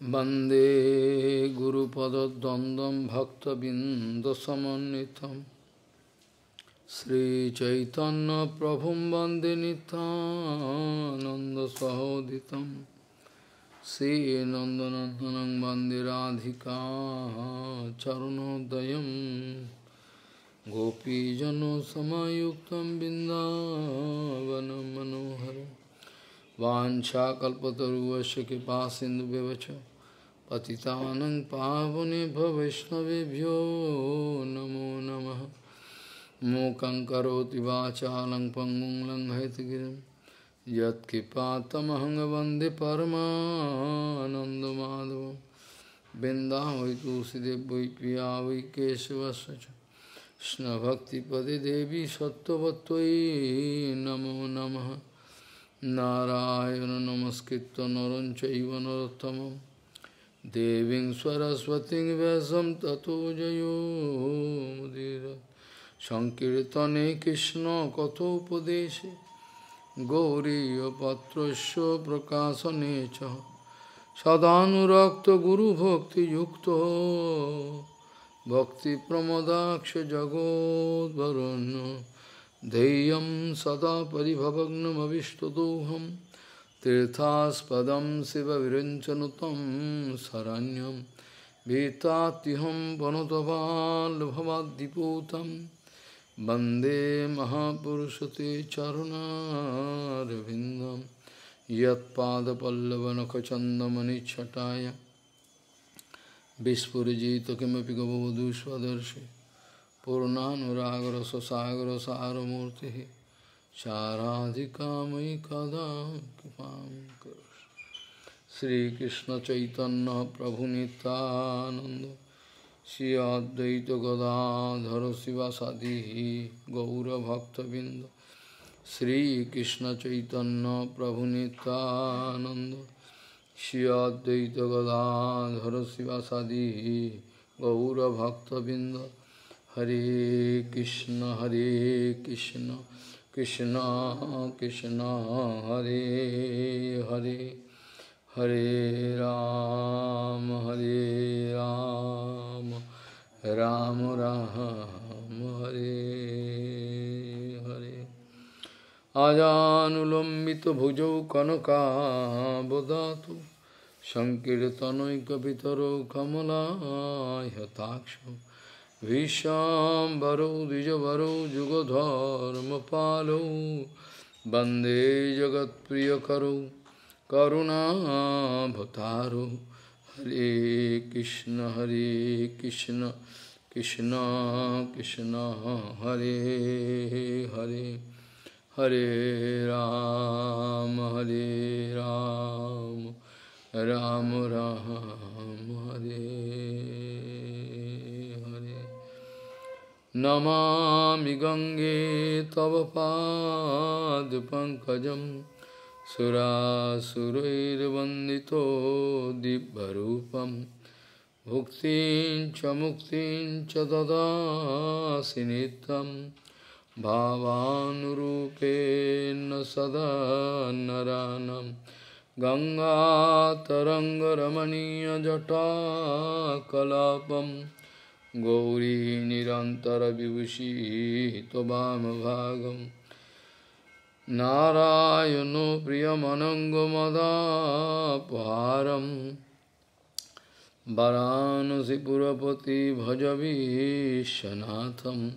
वंदे गुरुपदद्वन्द्वं भक्तबिन्दसमन्वितं श्रीचैतन्यप्रभुं वंदे नितानन्दसहोदितं श्रीनन्दनन्दनं वंदे राधिका चरणोदयं गोपीजनसमयुक्तं बिन्दावनं मनोहरम् वाञ्छाकल्पतरुवस्य कृपा सिन्धुव्यवच पतितानं पावनेभ्यो वैष्णवेभ्यो नमो नमः मूकं करोति वाचालं पङ्गुं लङ्घयतगिरिं यत्कृपातमहं वन्दे परमानन्दमाधवं बिन्दा वै तुलसीदेव वै पिया वै केशवस्य च कृष्णभक्तिपदे देवी सत्त्ववत्त्वयि नमो नमः नारायण नमस्कृत नर चैव Devin Saraswati Vyasam Tato Jayo Mudira Shankirtane Krishna Kato Padeshe Gauriya Patrasya Prakasa Necha Sadhanurakta Guru Bhakti Yukta Bhakti Pramadaksha Jagod Varana Deyam Sada Paribhavagnam Avishtadoham Tirthaspadam Siva Virinchanutam Saranyam Vitatiham Vanutaval Bhavadiputam Bande Mahapurusate Charuna Ravindam Yat Pada Pallavanakachandamani Chataya Vispurajita Kimapi Gavavadu Swadarshi Purnanuragra चाराधिकामयि कदा कृपां श्रीकृष्णचैतन्यप्रभुनितानन्द श्री अद्वैतगदाधर शिवासादिः गौरभक्तबिन्द श्रीकृष्णचैतन्यप्रभुनितानन्द श्री अद्वैतगदाधर शिवासादिः गौरभक्तबिन्द। Hare Krishna, Hare Krishna, Krishna Krishna, Hare Hare, Hare Ram, Hare Ram, Ram Ram, Hare Hare. Ajanulambita bhujau kanaka bodhatu, Sankirtanoikapitaro kamala yatakshu. Vishambaro Dijavaro Jugodharmapalo Bande Jagat Priyakaro Karuna Bhataro Hare Krishna Hare Krishna Krishna Krishna Hare Hare Hare Ram Hare Ram Ram Ram Hare Namami गङ्गे तव पादपङ्कजं सुरासुरैर्वन्दितो दिव्यरूपं। भुक्तिं च मुक्तिं च ददासि नित्यं। भावानुरूपेण सदा नरानं। गङ्गातरङ्गरमणीयजटाकलापम् गौरी निरन्तरविभूषी त्वमभागं नारायणो प्रियमनङ्गमदापहारं वरानसिपुरपति भजवीशनाथं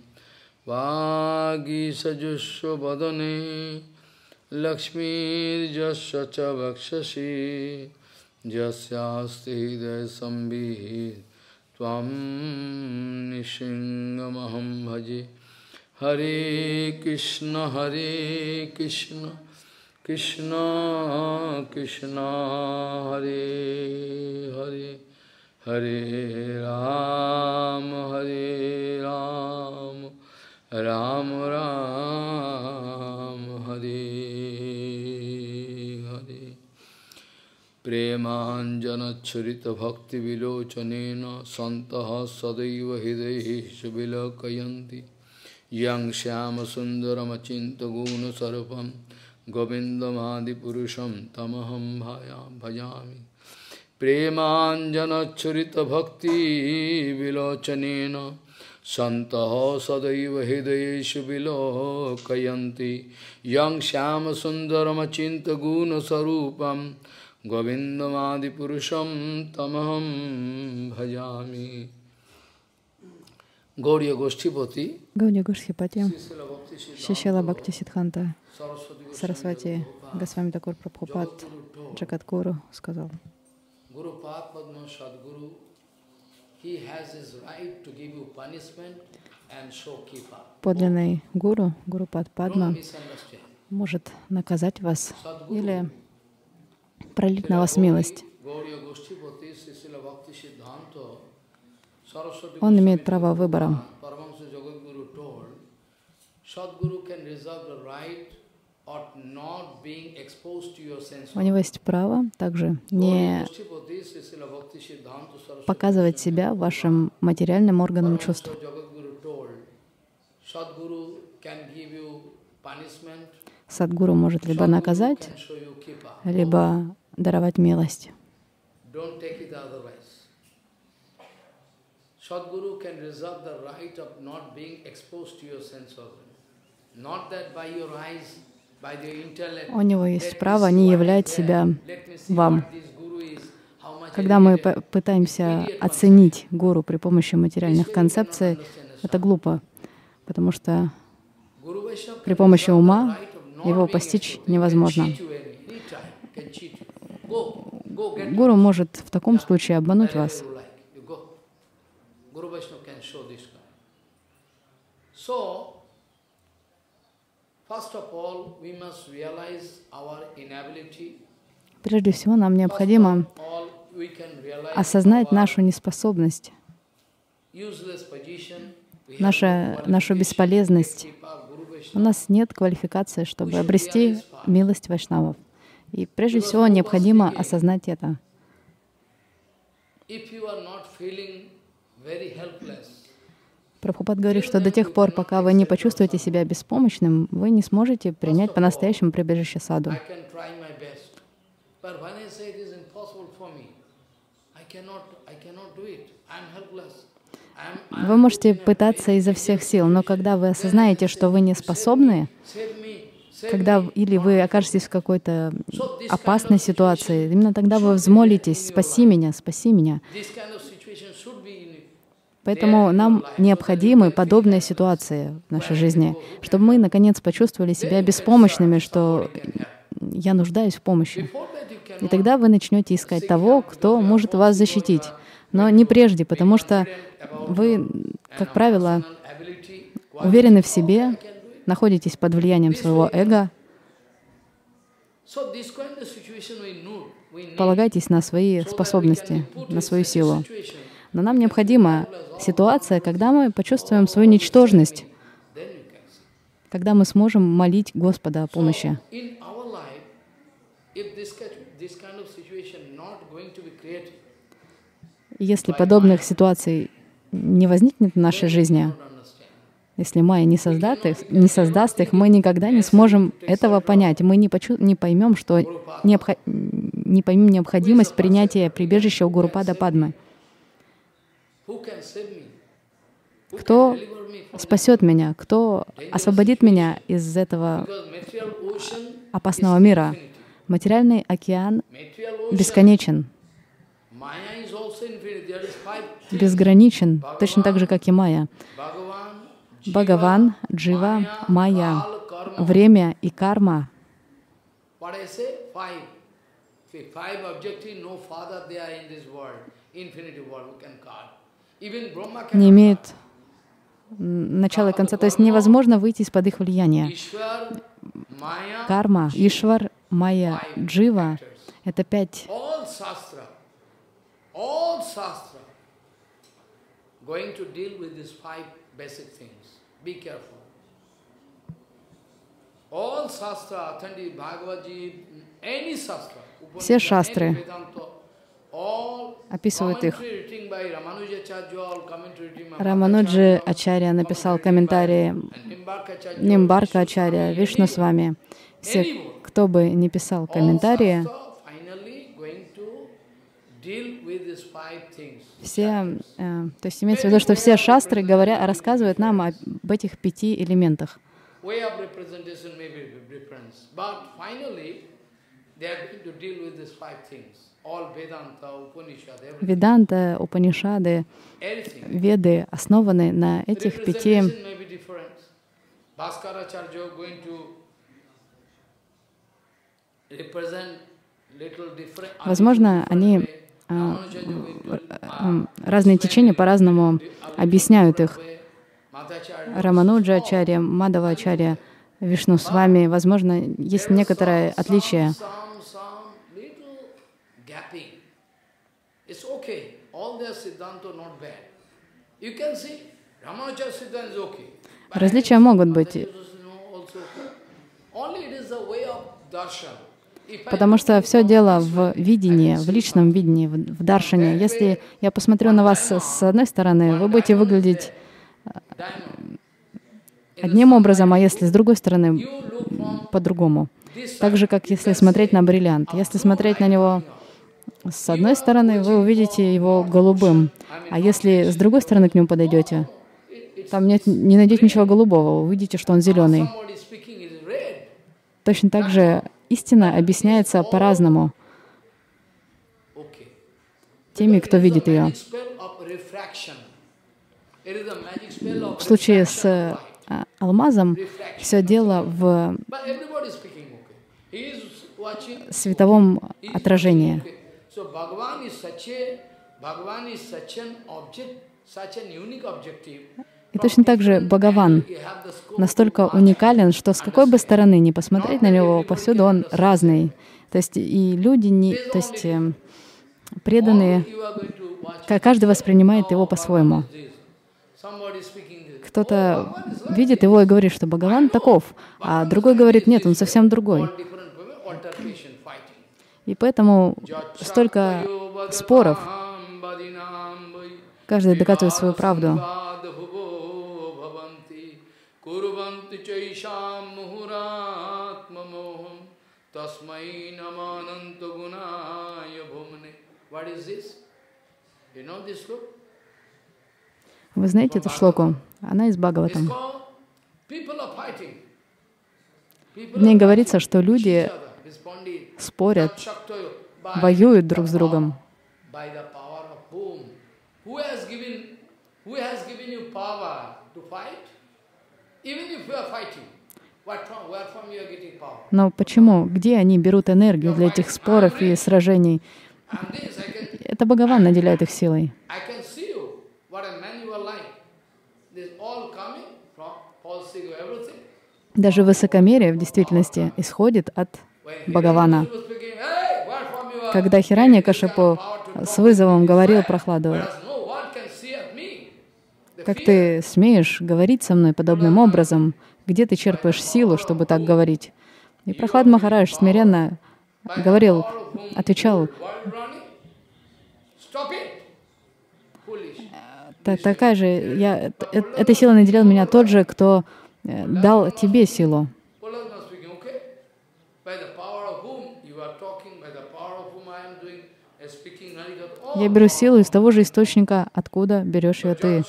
वागीसजुष्वदने लक्ष्मीर्जस्य च वक्षसि। यस्यास्ति हृदयसंवित् निशिङ्गमहं भजे। हरे कृष्ण हरे कृष्ण कृष्ण कृष्ण, हरे हरे हरे राम हरे राम राम राम, हरे। प्रेमाञ्जनच्छुरितभक्तिविलोचनेन सन्तः सदैव हृदयैः सुविलोकयन्ति यं श्यामसुन्दरमचिन्तगुणसर्पं गोविन्दमादिपुरुषं तमहं भाया भजामि। प्रेमाञ्जनच्छुरितभक्तिविलोचनेन सन्तः सदैव हृदयेषु विलोकयन्ति यं श्यामसुन्दरमचिन्तगुणस्वरूपं गोविन्दमादिपुरुषं तमहं भजामि Гаудия Гоштипати, Гаудия Гоштипати, Шишила Бхакти Сидханта, Сарасвати, Госвами Такур Прабхупад, Джакадгуру сказал, Подлинный гуру, гуру Падма, может наказать вас или пролить на вас милость. Он имеет право выбора. У него есть право также не показывать себя вашим материальным органам чувств. Садгуру может либо наказать, либо даровать милость. Sadguru can reserve the right of not being exposed to your sense organ. Not that by your eyes, by the intellect, У него есть право не являть себя вам. Когда мы пытаемся оценить гуру при помощи материальных концепций, это глупо, потому что при помощи ума его постичь невозможно. Гуру может в таком случае обмануть вас. Прежде всего, нам необходимо осознать нашу неспособность, наша, нашу бесполезность. У нас нет квалификации, чтобы обрести милость вайшнавов. И прежде всего необходимо осознать это. Прабхупад говорит, что до тех пор, пока вы не почувствуете себя беспомощным, вы не сможете принять по-настоящему прибежище саду. Вы можете пытаться изо всех сил, но когда вы осознаете, что вы не способны, когда или вы окажетесь в какой-то опасной ситуации, именно тогда вы взмолитесь, спаси меня, спаси меня. Поэтому нам необходимы подобные ситуации в нашей жизни, чтобы мы, наконец, почувствовали себя беспомощными, что я нуждаюсь в помощи. И тогда вы начнете искать того, кто может вас защитить. Но не прежде, потому что вы, как правило, уверены в себе, находитесь под влиянием своего эго, полагайтесь на свои способности, на свою силу. Но нам необходима ситуация, когда мы почувствуем свою ничтожность, когда мы сможем молить Господа о помощи. Если подобных ситуаций не возникнет в нашей жизни, если Майя не, создаст их, не создаст их, мы никогда не сможем этого понять. Мы не, почу, не поймем, что необход, не поймем необходимость принятия прибежища у Гурупада Падмы. Кто спасет меня? Кто освободит меня из этого опасного мира? Материальный океан бесконечен, безграничен, точно так же, как и Майя. Бхагаван, Джива, Майя, время и карма. Не имеют начала и конца. То есть невозможно выйти из-под их влияния. Карма, Ишвар, Майя, Джива — это пять. Going to deal with these five basic things. Be careful. Все шастры описывают их. Рамануджи Ачарья написал комментарии Нимбарка Ачарья, Вишну с вами. Все, кто бы не писал комментарии, Все, э, то есть имеется в виду, что все шастры говоря, рассказывают нам об этих пяти элементах. Веданта, Упанишады, Веды основаны на этих пяти Возможно, они разные течения по-разному объясняют их. Рамануджа Ачарья, Мадава Ачарья, Вишну с вами, возможно, есть некоторое отличие. Различия могут быть. Потому что все дело в видении, в личном видении, в даршине. Если я посмотрю на вас с одной стороны, вы будете выглядеть э, одним образом, а если с другой стороны, по-другому. Так же, как если смотреть на бриллиант. Если смотреть на него с одной стороны, вы увидите его голубым, а если с другой стороны к нему подойдете, там нет, не найдете ничего голубого, увидите, что он зеленый. Точно так же истина объясняется по-разному теми, кто видит ее. В случае с а, алмазом все дело в световом отражении. И точно так же Бхагаван настолько уникален, что с какой бы стороны ни посмотреть на него, повсюду он разный. То есть и люди, не, то есть э, преданные, каждый воспринимает его по-своему. Кто-то видит его и говорит, что Бхагаван таков, а другой говорит, нет, он совсем другой. И поэтому столько споров. Каждый доказывает свою правду. Yesham Muhuratma Moham Tasmai Namananta Gunaya Bhumne. What is this? You know this book? Вы знаете эту шлоку? Она из Бхагаватам. В ней говорится, что люди спорят, воюют друг с другом. Who has given you power to fight? Но почему? Где они берут энергию для этих споров и сражений? Это Бхагаван наделяет их силой. Даже высокомерие в действительности исходит от Бхагавана. Когда Хиранья Кашапу с вызовом говорил Прохладу, как ты смеешь говорить со мной подобным образом? Где ты черпаешь силу, чтобы так говорить? И Прохлад Махарадж смиренно говорил, отвечал, такая же, я, э, этой силой наделил меня тот же, кто э, дал тебе силу. Я беру силу из того же источника, откуда берешь ее ты.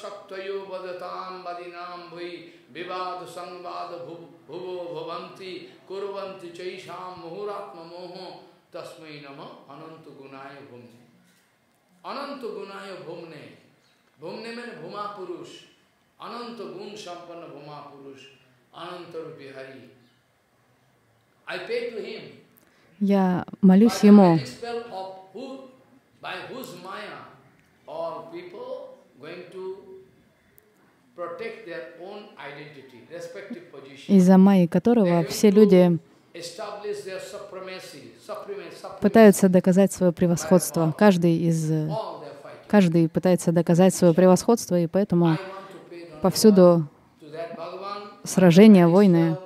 अनंत गुणाय भुमने भुमने में भूमा पुरुष अनंत गुण संपन्न by whose maya all people going to protect their own identity, respective position. Из-за майи которого все люди пытаются доказать свое превосходство. Каждый из каждый пытается доказать свое превосходство, и поэтому повсюду сражения, войны.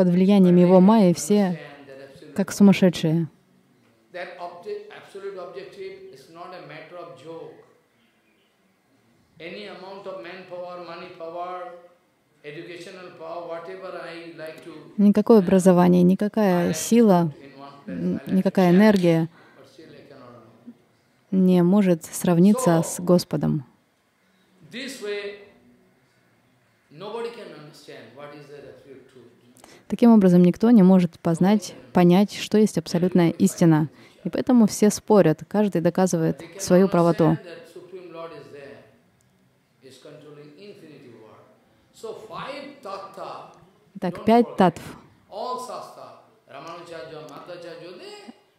Под влиянием его майи все как сумасшедшие. Никакое образование, никакая сила, никакая энергия не может сравниться с Господом. Таким образом, никто не может познать, понять, что есть абсолютная истина. И поэтому все спорят, каждый доказывает свою правоту. Так, пять татв.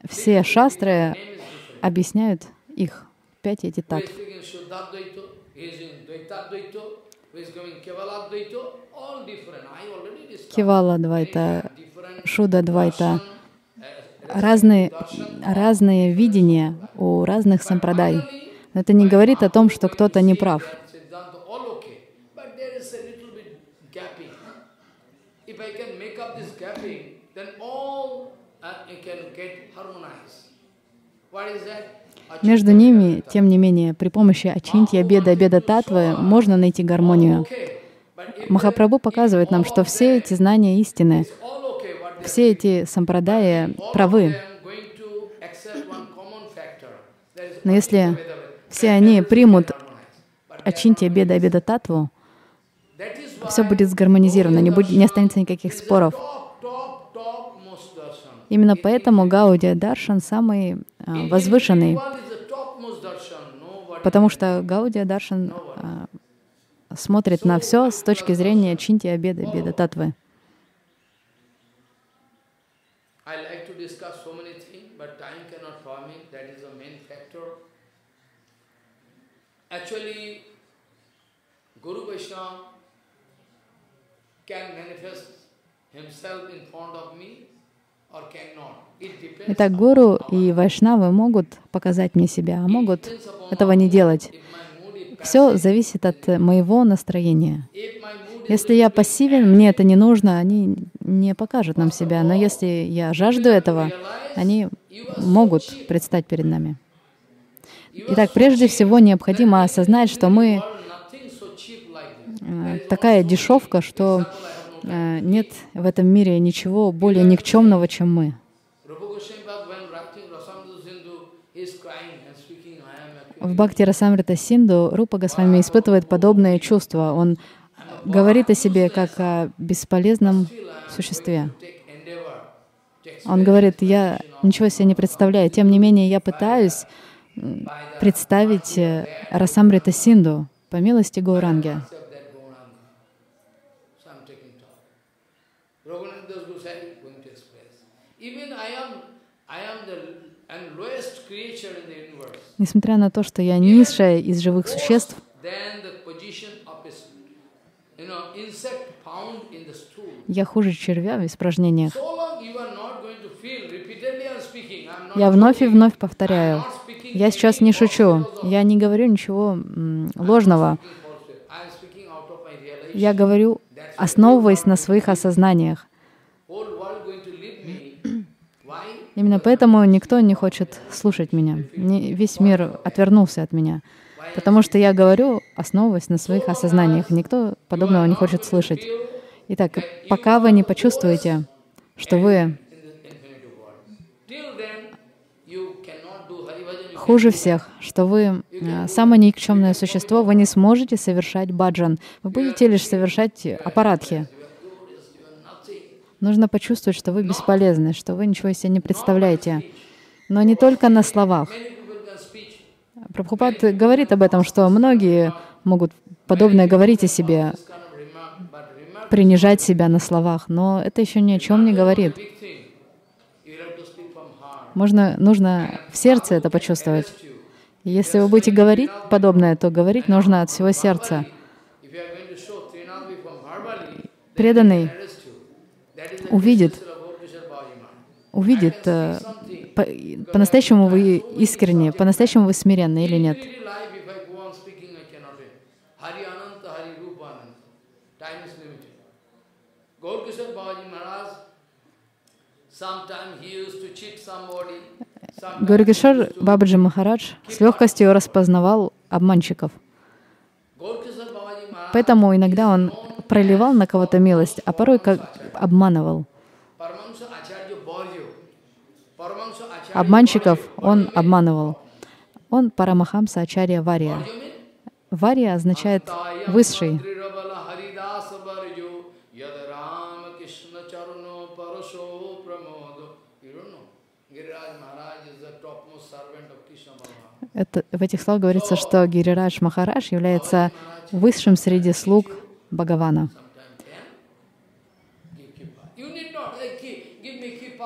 Все шастры объясняют их, пять эти татв. Кивала Двайта, Шуда Двайта. Разные, разные видения у разных сампрадай. Это не говорит о том, что кто-то не прав. Между ними, тем не менее, при помощи Ачинтья, Беда, Беда Татвы можно найти гармонию. Махапрабху показывает нам, что все эти знания истины, все эти сампрадаи правы. Но если все они примут Ачинтия, Беда, Беда Татву, все будет сгармонизировано, не, будет, не останется никаких споров. Именно поэтому Гаудия Даршан самый а, возвышенный, потому что Гаудия Даршан а, смотрит на все с точки зрения Чинти Обеда, Беда Татвы. Actually, Guru Vaishnava can manifest himself in front of me Итак, гуру и вайшнавы могут показать мне себя, а могут этого не делать. Все зависит от моего настроения. Если я пассивен, мне это не нужно, они не покажут нам себя. Но если я жажду этого, они могут предстать перед нами. Итак, прежде всего необходимо осознать, что мы э, такая дешевка, что Э, нет в этом мире ничего более никчемного, чем мы. В Бхакти Расамрита Синду Рупа Госвами испытывает подобные чувства. Он говорит о себе как о бесполезном существе. Он говорит, я ничего себе не представляю. Тем не менее, я пытаюсь представить э, Расамрита Синду по милости Гауранги. Несмотря на то, что я низшая из живых существ, я хуже червя в испражнениях. Я вновь и вновь повторяю. Я сейчас не шучу. Я не говорю ничего ложного. Я говорю, основываясь на своих осознаниях. Именно поэтому никто не хочет слушать меня. Весь мир отвернулся от меня. Потому что я говорю, основываясь на своих осознаниях. Никто подобного не хочет слышать. Итак, пока вы не почувствуете, что вы хуже всех, что вы э, самое никчемное существо, вы не сможете совершать баджан. Вы будете лишь совершать аппаратхи. Нужно почувствовать, что вы бесполезны, что вы ничего из себя не представляете. Но не только на словах. Прабхупад говорит об этом, что многие могут подобное говорить о себе, принижать себя на словах, но это еще ни о чем не говорит. Можно, нужно в сердце это почувствовать. Если вы будете говорить подобное, то говорить нужно от всего сердца. Преданный увидит, увидит, э, по-настоящему по вы искренне, по-настоящему вы смиренны или нет. Горгишар Бабаджи Махарадж с легкостью распознавал обманщиков. Поэтому иногда он проливал на кого-то милость, а порой как обманывал. Обманщиков он обманывал. Он Парамахамса Ачарья Вария. Вария означает «высший». Это, в этих словах говорится, что Гирирадж Махарадж является высшим среди слуг Бхагавана.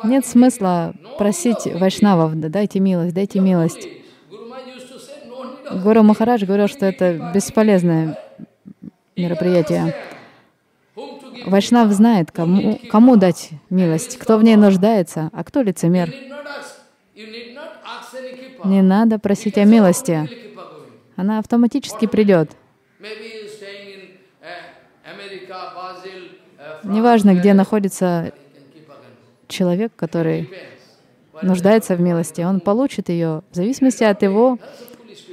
Нет смысла просить вайшнавов, дайте милость, дайте милость. Гуру Махарадж говорил, что это бесполезное мероприятие. Вайшнав знает, кому, кому дать милость, кто в ней нуждается, а кто лицемер. Не надо просить о милости. Она автоматически придет. Неважно, где находится человек, который нуждается в милости, он получит ее в зависимости от его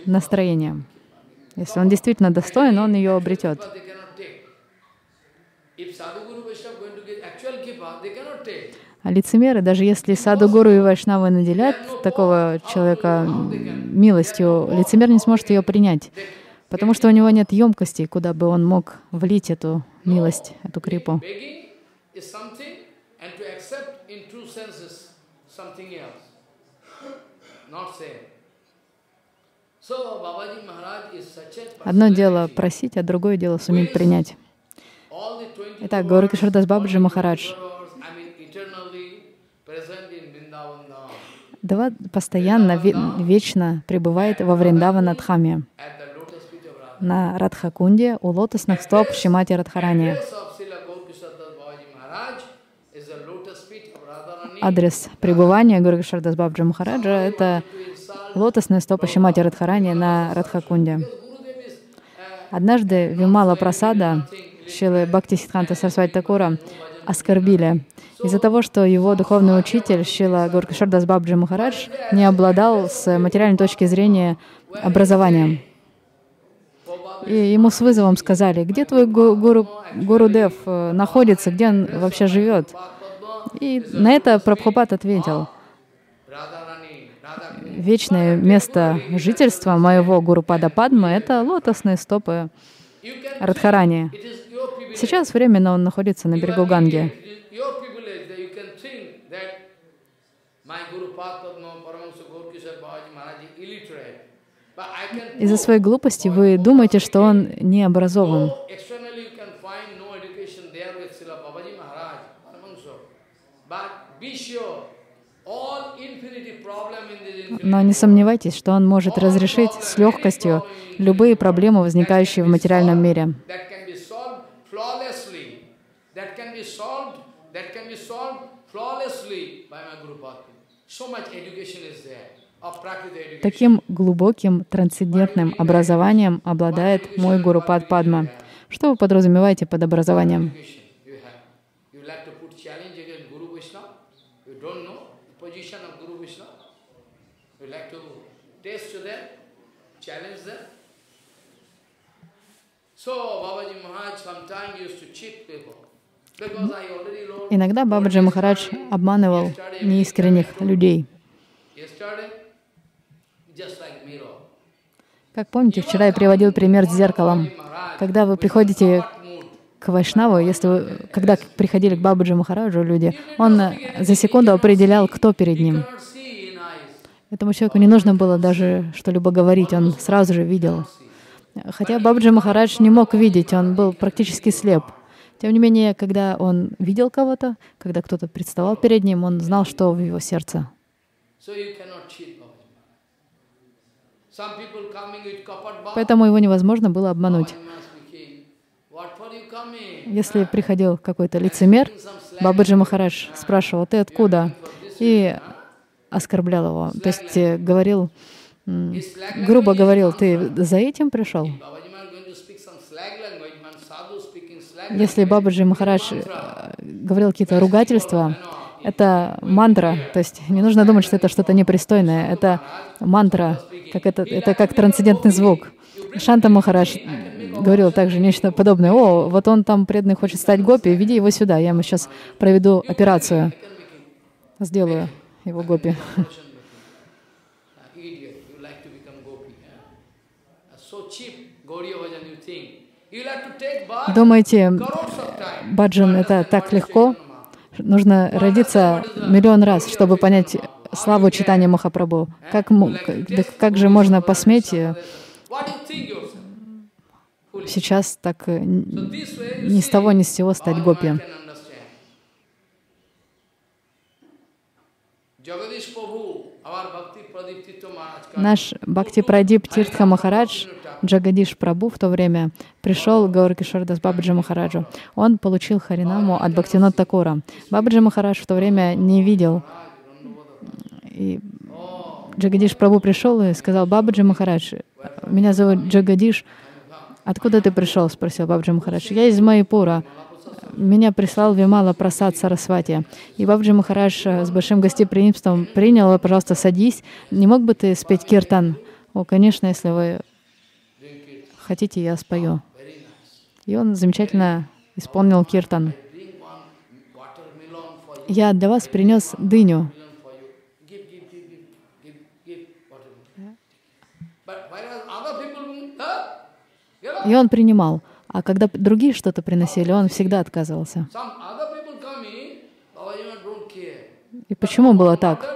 настроения. Если он действительно достоин, он ее обретет. А лицемеры, даже если саду гуру и вайшнавы наделят такого человека милостью, лицемер не сможет ее принять, потому что у него нет емкости, куда бы он мог влить эту милость, эту крипу. Одно дело просить, а другое дело суметь принять. Итак, Гауракишардас Бабаджи Махарадж. Дава постоянно, вечно пребывает во Вриндаванадхаме, на Радхакунде у лотосных стоп Шимати Радхарани. Адрес пребывания Гургашардас Бабджи Махараджа — это лотосные стопы Шимати Радхарани на Радхакунде. Однажды Вимала Прасада, Шилы Бхакти Сидханта Сарсвати Такура, оскорбили из-за того, что его духовный учитель Шила Горкашардас Бабджи Махарадж не обладал с материальной точки зрения образованием. И ему с вызовом сказали, где твой гуру, гуру Дев э, находится, где он вообще живет. И на это Прабхупад ответил, вечное место жительства моего Гуру Пада Падма — это лотосные стопы Радхарани. Сейчас временно он находится на берегу Ганги. Из-за своей глупости вы думаете, что он не образован. Но не сомневайтесь, что он может разрешить с легкостью любые проблемы, возникающие в материальном мире. Таким глубоким трансцендентным образованием обладает мой Гуру Пад Падма. Что вы подразумеваете под образованием? Иногда Бабаджи Махарадж обманывал неискренних людей. Как помните, вчера я приводил пример с зеркалом. Когда вы приходите к Вайшнаву, если вы, когда приходили к Бабаджи Махараджу люди, он за секунду определял, кто перед ним. Этому человеку не нужно было даже что-либо говорить, он сразу же видел. Хотя Бабаджи Махарадж не мог видеть, он был практически слеп. Тем не менее, когда он видел кого-то, когда кто-то представал перед ним, он знал, что в его сердце. Поэтому его невозможно было обмануть. Если приходил какой-то лицемер, Бабаджи Махарадж спрашивал, ты откуда? И оскорблял его. То есть э, говорил, грубо говорил, ты за этим пришел? Если Бабаджи Махарадж э, говорил какие-то ругательства, это мантра, то есть не нужно думать, что это что-то непристойное, это мантра, как это, это как трансцендентный звук. Шанта Махарадж говорил также нечто подобное. О, вот он там преданный хочет стать гопи, веди его сюда, я ему сейчас проведу операцию. Сделаю его гопи. Думаете, баджан это так легко? Нужно родиться миллион раз, чтобы понять славу читания Махапрабху. Как, как же можно посметь э, сейчас так э, ни с того ни с сего стать гопи? Наш Бхакти Прадип Тиртха Махарадж, Джагадиш Прабу в то время пришел к Гауракишвардас Бабаджи Махараджу. Он получил Харинаму от Бхактинот Такура. Бабаджи Махарадж в то время не видел. И Джагадиш Прабу пришел и сказал, Бабаджи Махарадж, меня зовут Джагадиш. Откуда ты пришел? спросил Бабаджи Махарадж. Я из Майпура меня прислал Вимала Прасад Сарасвати. И Бабджи Махарадж с большим гостеприимством принял, пожалуйста, садись. Не мог бы ты спеть киртан? О, конечно, если вы хотите, я спою. И он замечательно исполнил киртан. Я для вас принес дыню. И он принимал. А когда другие что-то приносили, он всегда отказывался. И почему было так?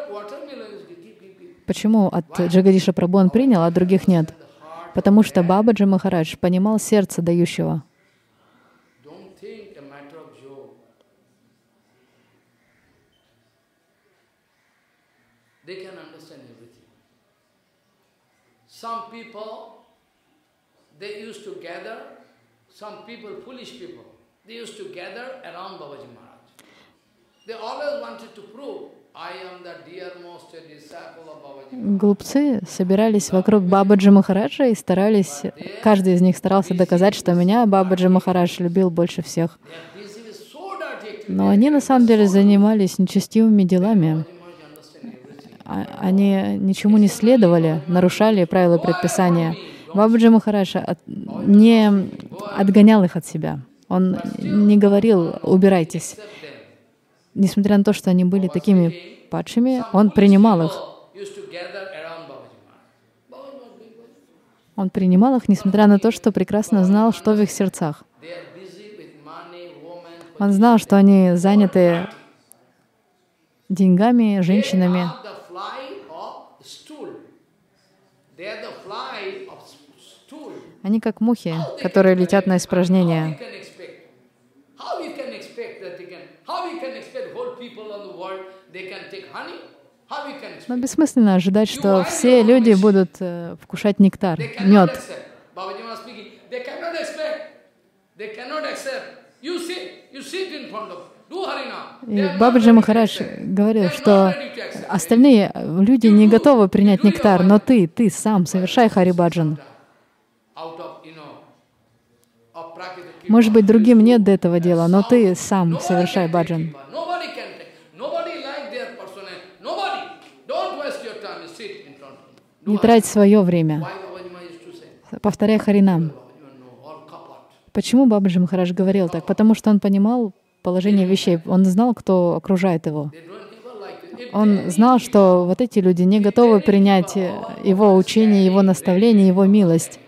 Почему от Джагадиша Прабhu он принял, а других нет? Потому что Бабаджи Махарадж понимал сердце дающего. Some people, they used to gather some people, foolish people, they used to gather around Babaji Maharaj. They always wanted to prove, Глупцы собирались вокруг Бабаджи Махараджа и старались, каждый из них старался доказать, что меня Бабаджи Махарадж любил больше всех. Но они на самом деле занимались нечестивыми делами. А, они ничему не следовали, нарушали правила предписания. Бабаджи Махарадж не отгонял их от себя. Он не говорил «убирайтесь». Несмотря на то, что они были такими падшими, он принимал их. Он принимал их, несмотря на то, что прекрасно знал, что в их сердцах. Он знал, что они заняты деньгами, женщинами. Они как мухи, которые летят на испражнения. Но бессмысленно ожидать, что все люди будут э, вкушать нектар, мед. И Бабаджи Махарадж говорил, что остальные люди не готовы принять нектар, но ты, ты сам совершай Харибаджан. Может быть, другим нет до этого дела, но ты сам совершай баджан. Не трать свое время. Повторяй Харинам. Почему Бабаджи Махарадж говорил так? Потому что он понимал положение вещей. Он знал, кто окружает его. Он знал, что вот эти люди не готовы принять его учение, его наставление, его милость.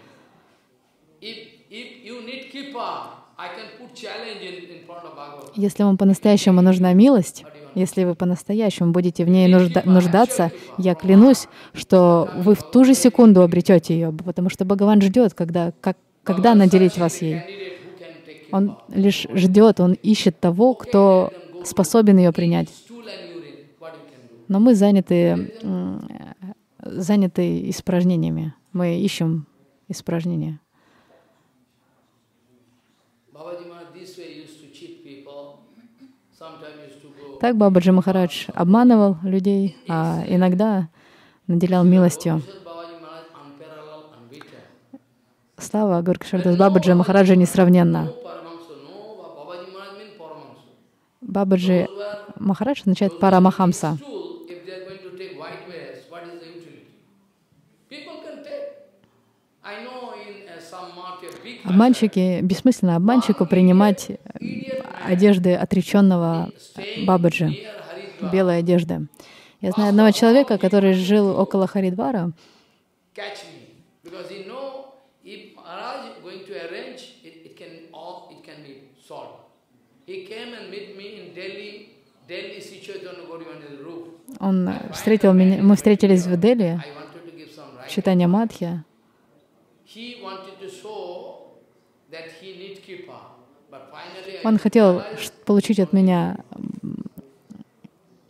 Если вам по-настоящему нужна милость, если вы по-настоящему будете в ней нужда нуждаться, я клянусь, что вы в ту же секунду обретете ее, потому что Бхагаван ждет, когда, как, когда наделить вас ей. Он лишь ждет, он ищет того, кто способен ее принять. Но мы заняты, заняты испражнениями. Мы ищем испражнения. Так Бабаджи Махарадж обманывал людей, а иногда наделял милостью. Слава Гуркашардас Бабаджи Махараджа несравненна. Бабаджи Махарадж означает Парамахамса. Обманщики, бессмысленно обманщику принимать одежды отреченного Бабаджи, белые одежды. Я знаю одного человека, который жил около Харидвара. Он встретил меня, мы встретились в Дели, читание Мадхи. Он хотел получить от меня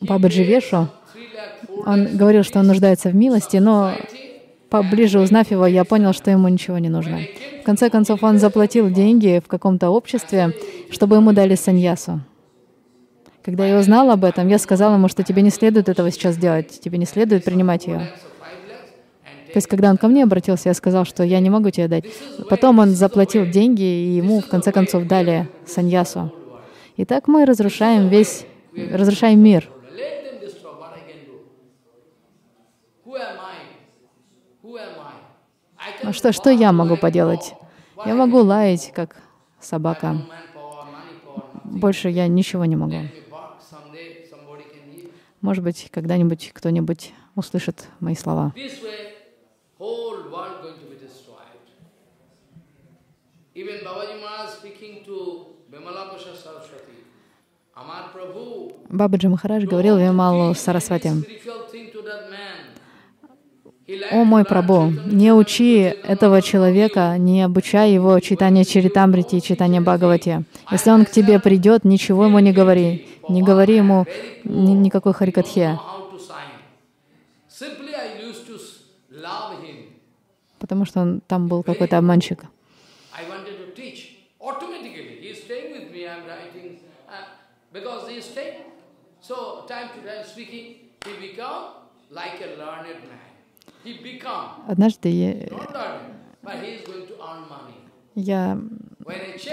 Бабаджи Вешу. Он говорил, что он нуждается в милости, но поближе узнав его, я понял, что ему ничего не нужно. В конце концов, он заплатил деньги в каком-то обществе, чтобы ему дали саньясу. Когда я узнал об этом, я сказал ему, что тебе не следует этого сейчас делать, тебе не следует принимать ее. То есть, когда он ко мне обратился, я сказал, что я не могу тебе дать. Потом он заплатил деньги, и ему, в конце концов, дали саньясу. И так мы разрушаем весь, разрушаем мир. А что, что я могу поделать? Я могу лаять, как собака. Больше я ничего не могу. Может быть, когда-нибудь кто-нибудь услышит мои слова. Бабаджи Махарадж говорил Вималу Сарасвати, «О мой Прабу, не учи этого человека, не обучай его читание Чаритамрити и читание Бхагавати. Если он к тебе придет, ничего ему не говори, не говори ему ни, никакой харикатхе. Потому что он, там был какой-то обманщик. So, time to time speaking, he become like a learned man. Однажды я,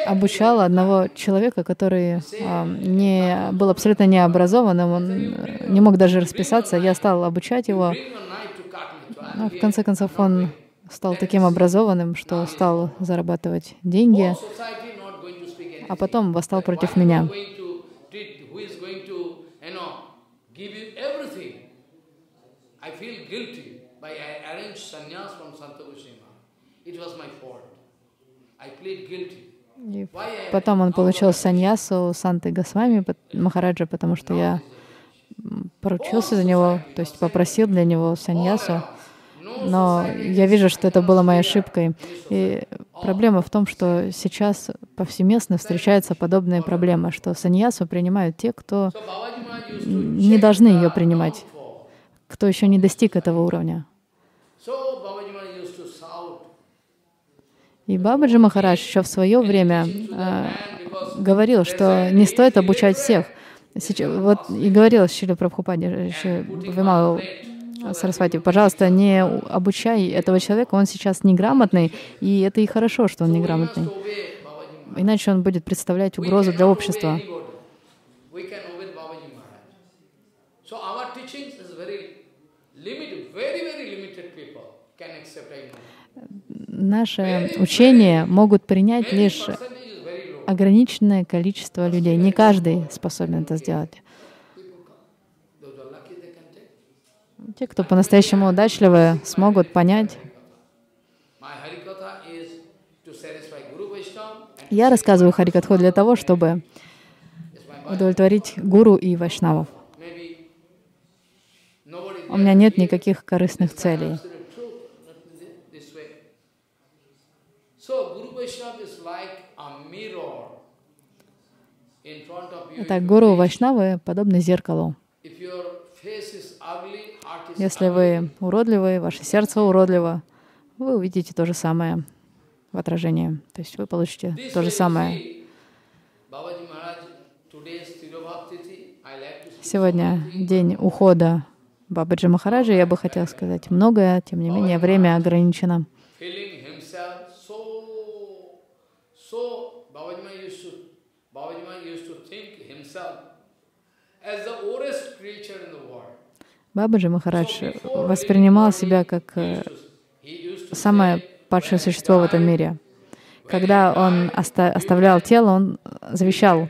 обучала одного человека, который а, не, был абсолютно необразованным, он не мог даже расписаться. Я стала обучать его. Но в конце концов он стал таким образованным, что стал зарабатывать деньги, а потом восстал против меня. I feel guilty. И потом он получил саньясу Санты Госвами Махараджа, потому что я поручился за него, то есть попросил для него саньясу. Но я вижу, что это было моей ошибкой. И проблема в том, что сейчас повсеместно встречаются подобные проблемы, что саньясу принимают те, кто не должны ее принимать, кто еще не достиг этого уровня. И Бабаджи Махарадж еще в свое время э, говорил, что не стоит обучать всех. Сейчас, вот и говорил Шили Прабхупаде, Вималу Сарасвати, пожалуйста, не обучай этого человека, он сейчас неграмотный, и это и хорошо, что он неграмотный. Иначе он будет представлять угрозу для общества. Наше учение могут принять лишь ограниченное количество людей. Не каждый способен это сделать. Те, кто по-настоящему удачливы, смогут понять. Я рассказываю Харикатху для того, чтобы удовлетворить гуру и вайшнавов. У меня нет никаких корыстных целей. Итак, гуру Вайшнавы подобны зеркалу. Если вы уродливы, ваше сердце уродливо, вы увидите то же самое в отражении. То есть вы получите то же самое. Сегодня день ухода Бабаджи Махараджа. Я бы хотела сказать многое, тем не менее время ограничено. Бабаджи Махарадж воспринимал себя как самое падшее существо в этом мире. Когда он оста оставлял тело, он завещал,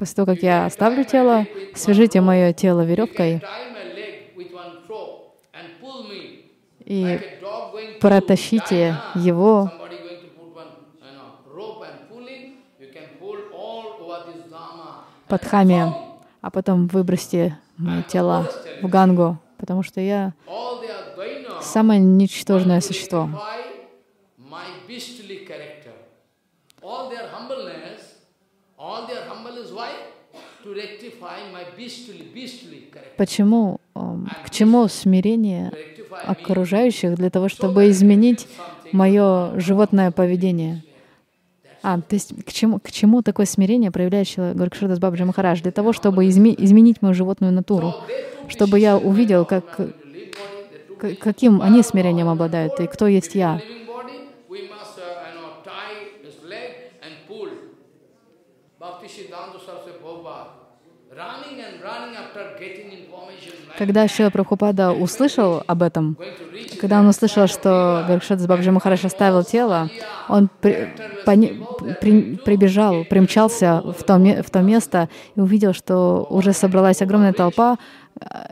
после того, как я оставлю тело, свяжите мое тело веревкой и протащите его под хами, а потом выбросьте мое тело в Гангу, потому что я самое ничтожное существо. Почему, к чему смирение окружающих для того, чтобы изменить мое животное поведение? А, то есть к чему, к чему такое смирение проявляющее Горкшидас Бабджи Махарадж? Для того, чтобы изме, изменить мою животную натуру, чтобы я увидел, как, каким они смирением обладают и кто есть я. Когда Шила Прабхупада услышал об этом, когда он услышал, что Гаркшат Бабджи Махараш оставил тело, он при, пони, при, прибежал, примчался в то, в то место и увидел, что уже собралась огромная толпа,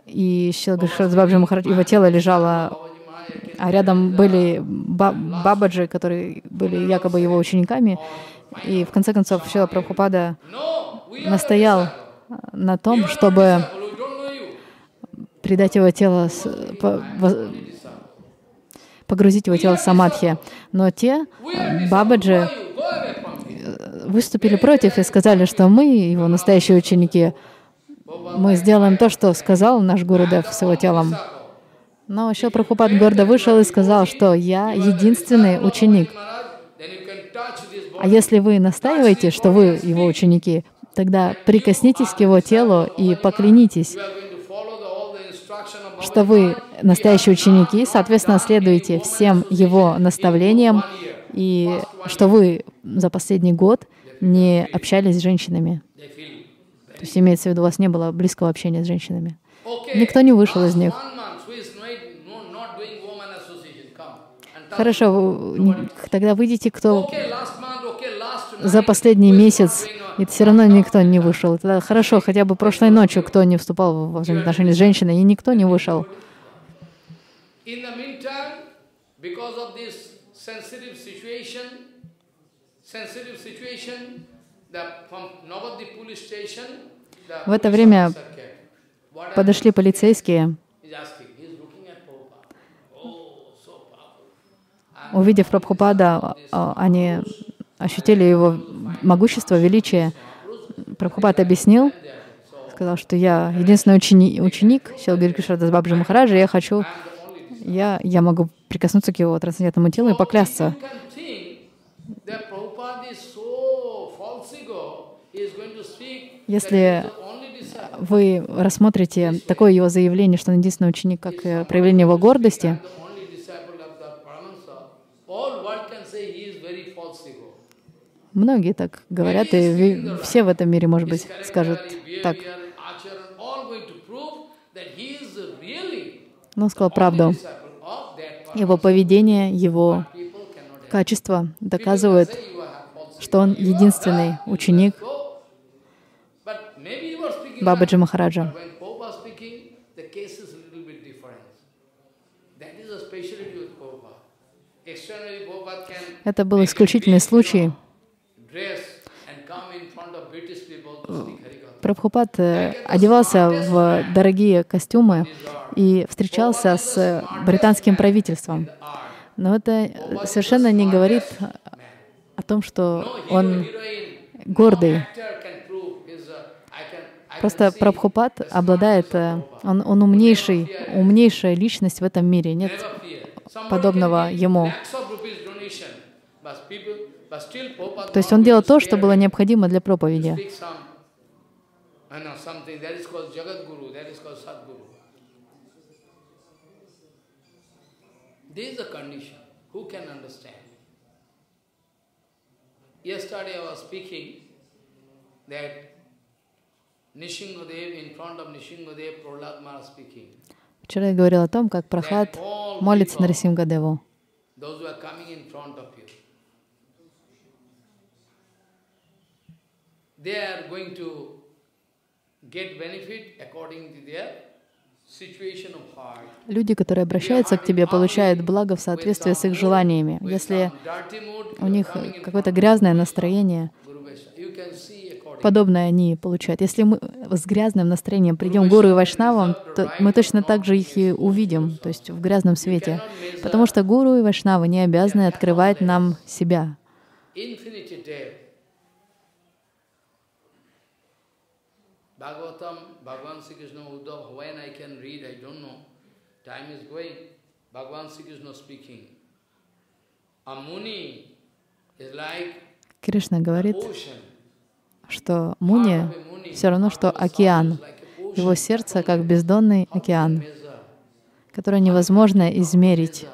и Шила Гаркшат Бабджи Махараш, его тело лежало, а рядом были бабаджи, которые были якобы его учениками. И в конце концов Шила Прабхупада настоял на том, чтобы придать его тело, погрузить его тело в самадхи. Но те, Бабаджи, выступили против и сказали, что мы, его настоящие ученики, мы сделаем то, что сказал наш Гурудев с его телом. Но еще Прабхупад гордо вышел и сказал, что я единственный ученик. А если вы настаиваете, что вы его ученики, тогда прикоснитесь к его телу и поклянитесь, что вы настоящие ученики, соответственно, следуете всем его наставлениям, и что вы за последний год не общались с женщинами. То есть имеется в виду, у вас не было близкого общения с женщинами. Никто не вышел из них. Хорошо, тогда выйдите, кто за последний месяц и все равно никто не вышел. Тогда хорошо, хотя бы прошлой ночью кто не вступал в взаимоотношения с женщиной, и никто не вышел. В это время подошли полицейские. Увидев Прабхупада, а, они ощутили его могущество, величие. Прабхупад объяснил, сказал, что я единственный ученик, ученик Шилгири Кришнадас Бабджи Махараджа, я хочу, я, я могу прикоснуться к его трансцендентному телу и поклясться. Если вы рассмотрите такое его заявление, что он единственный ученик, как проявление его гордости, Многие так говорят, и все в этом мире, может быть, скажут так. Но он сказал правду. Его поведение, его качество доказывают, что он единственный ученик Бабаджи Махараджа. Это был исключительный случай. Прабхупад э, одевался в дорогие костюмы и встречался с британским правительством. Но это совершенно не говорит о том, что он гордый. Просто Прабхупад обладает, э, он, он умнейший, умнейшая личность в этом мире. Нет подобного ему. То есть он делал то, что было необходимо для проповеди. This is the condition. Who can understand? Yesterday I was speaking that Nishingadev, in front of Nishingadev, Prahlad Maharaj speaking. Вчера я говорил о том, как Прохлад молится на Нарисимгадеву. those who are coming in front of you. They are going to get benefit according to their Люди, которые обращаются к тебе, получают благо в соответствии с их желаниями. Если у них какое-то грязное настроение, подобное они получают. Если мы с грязным настроением придем к Гуру и Вайшнавам, то мы точно так же их и увидим, то есть в грязном свете. Потому что Гуру и Вайшнавы не обязаны открывать нам себя. Bhagavatam, Bhagavan Sri Krishna Uddhav, when I can read, I don't know. Time is going. Bhagavan Sri Krishna speaking. A muni is like Кришна говорит, что Муни все равно, что океан. Его сердце как бездонный океан, который невозможно измерить.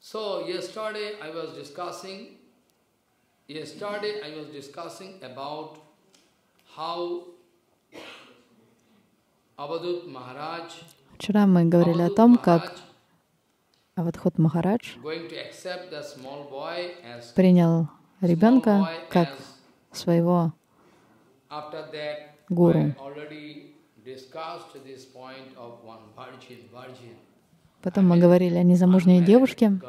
So yesterday I was discussing, yesterday I was discussing about how Вчера мы говорили о том, как Авадхут Махарадж принял ребенка как своего гуру. Потом мы говорили о незамужней девушке.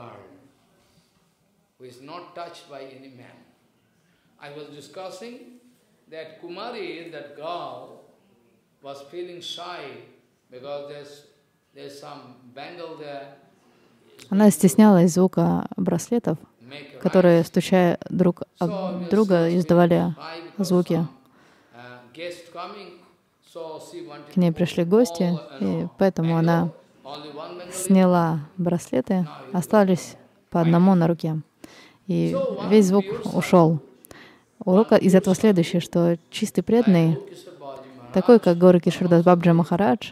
Она стеснялась звука браслетов, которые, стучая друг об друга, издавали звуки. К ней пришли гости, и поэтому она сняла браслеты, остались по одному на руке. И весь звук ушел. Урок из этого следующий, что чистый преданный, такой как Горы Кишардас Бабджа Махарадж,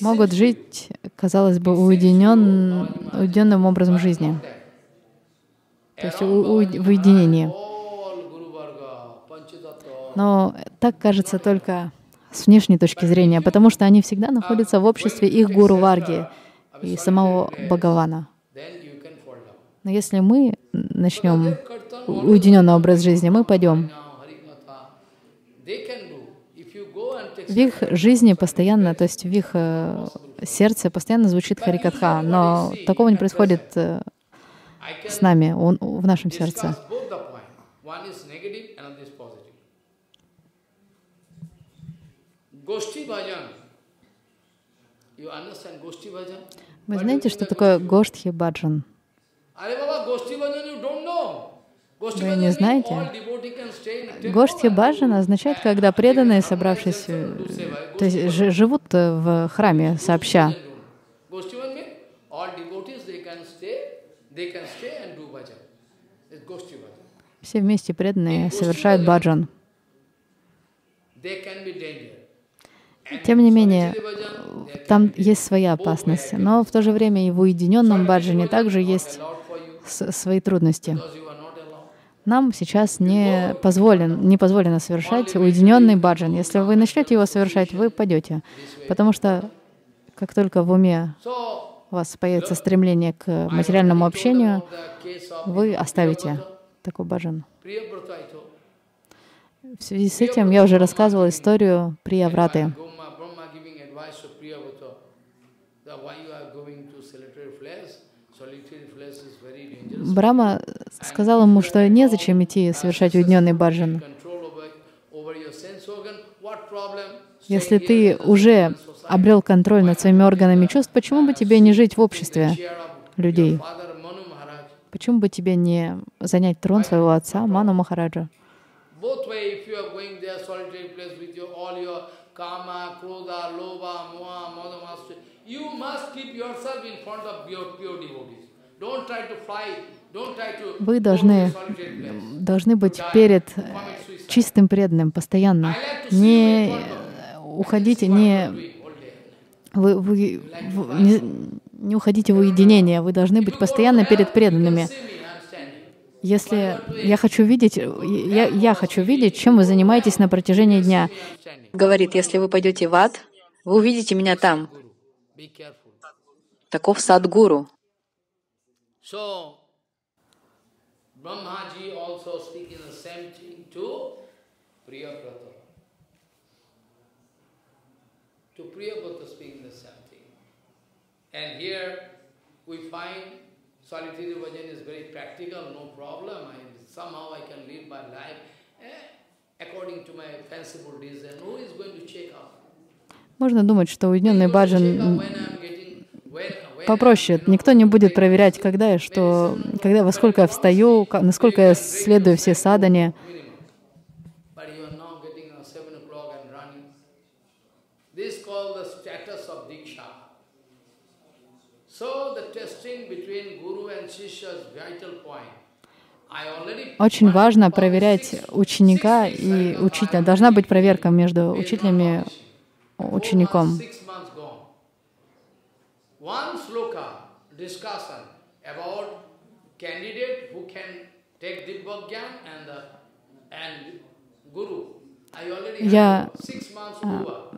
могут жить, казалось бы, уединен, уединенным образом жизни то есть в уединении. Но так кажется только с внешней точки зрения, потому что они всегда находятся в обществе их гуру Варги и самого Бхагавана. Но если мы начнем уединенный образ жизни, мы пойдем. В их жизни постоянно, то есть в их э, сердце постоянно звучит Харикатха, но такого не происходит э, с нами, он, в нашем сердце. Вы знаете, что такое Гоштхи Баджан? Вы не знаете? Гоштхи Баджан означает, когда преданные, собравшись, э, то есть живут в храме сообща. Все вместе преданные совершают баджан. Тем не менее, там есть своя опасность, но в то же время и в уединенном баджане также есть свои трудности. Нам сейчас не, позволен, не позволено совершать уединенный баджан. Если вы начнете его совершать, вы пойдете, потому что как только в уме у вас появится стремление к материальному общению, вы оставите такой баджан. В связи с этим я уже рассказывала историю Приявраты. Брама сказал ему, что незачем идти совершать уединенный баджан. Если ты уже обрел контроль над своими органами чувств, почему бы тебе не жить в обществе людей? Почему бы тебе не занять трон своего отца, Ману Махараджа? Вы должны, должны быть перед чистым преданным постоянно. Не уходите, не Вы, вы, вы не, не уходите в уединение, вы должны быть постоянно перед преданными. Если я хочу видеть, я, я хочу видеть, чем вы занимаетесь на протяжении дня. Говорит, если вы пойдете в ад, вы увидите меня там. Таков сад гуру. Brahmaji also speaking the same thing to Priyabrata. To Priyabrata speaking the same thing. And here we find solitary bhajan is very practical, no problem. I, somehow I can live my life eh, according to my fanciful desire. Who is going to check up? Можно думать, что уединенный баджан попроще. Никто не будет проверять, когда я что, когда, во сколько я встаю, насколько я следую все садане. Очень важно проверять ученика и учителя. Должна быть проверка между учителями и учеником. uh. Я